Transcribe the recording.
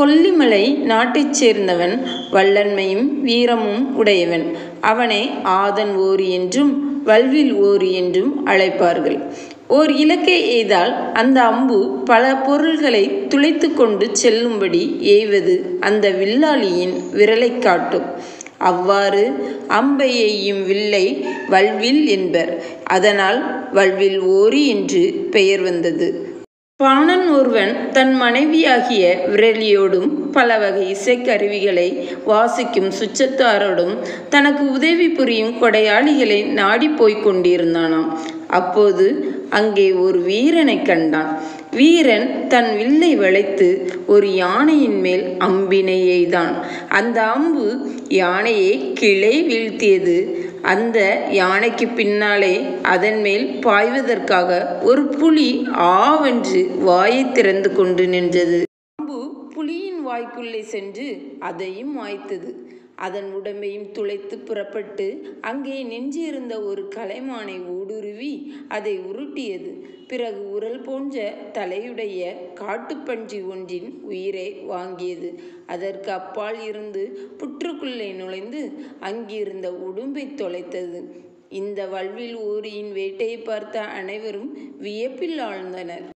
கொல்லிமலை நாட்டைச் சேர்ந்தவன் வல்லன்மையும் வீரமும் உடையவன். அவனை ஆதன் ஓரி என்றும் வல்வில் ஓரி என்றும் அழைப்பார்கள். ஓர் இலக்கை எய்தால் அந்த அம்பு பல பொருள்களை துளைத்து கொண்டு செல்லும்படி எய்வது அந்த வில்லாளியின் விரலைக் காட்டும். அவ்வாறு அம்பை எய்யும் வில்லை வல்வில் என்பர். அதனால் வல்வில் ஓரி என்று பெயர் வந்தது. பாணன் ஒருவன் தன் மனைவியாகிய விரலியோடும் பல வகை இசைக்கருவிகளை வாசிக்கும் சுச்சத்தாரோடும் தனக்கு உதவி புரியும் கொடையாளிகளை நாடி போய்க் கொண்டிருந்தானாம். அப்போது அங்கே ஒரு வீரனை கண்டான். வீரன் தன் வில்லை வளைத்து ஒரு யானையின் மேல் அம்பினை எய்தான். அந்த அம்பு யானையை கிளை வீழ்த்தியது. அந்த யானைக்கு பின்னாலே அதன் மேல் பாய்வதற்காக ஒரு புலி ஆவென்று வாயை திறந்து கொண்டு நின்றது. புலியின் வாய்க்குள்ளே சென்று அதையும் வாய்த்தது. அதன் உடம்பையும் துளைத்து புறப்பட்டு அங்கே நெஞ்சியிருந்த ஒரு கலைமானை ஊடுருவி அதை உருட்டியது. பிறகு உரல் போன்ற தலையுடைய காட்டுப்பன்றி ஒன்றின் உயிரை வாங்கியது. அதற்கு அப்பால் இருந்து புற்றுக்குள்ளே நுழைந்து அங்கிருந்த உடும்பை தொலைத்தது. இந்த வல்வில் ஊரியின் வேட்டையை பார்த்த அனைவரும் வியப்பில் ஆழ்ந்தனர்.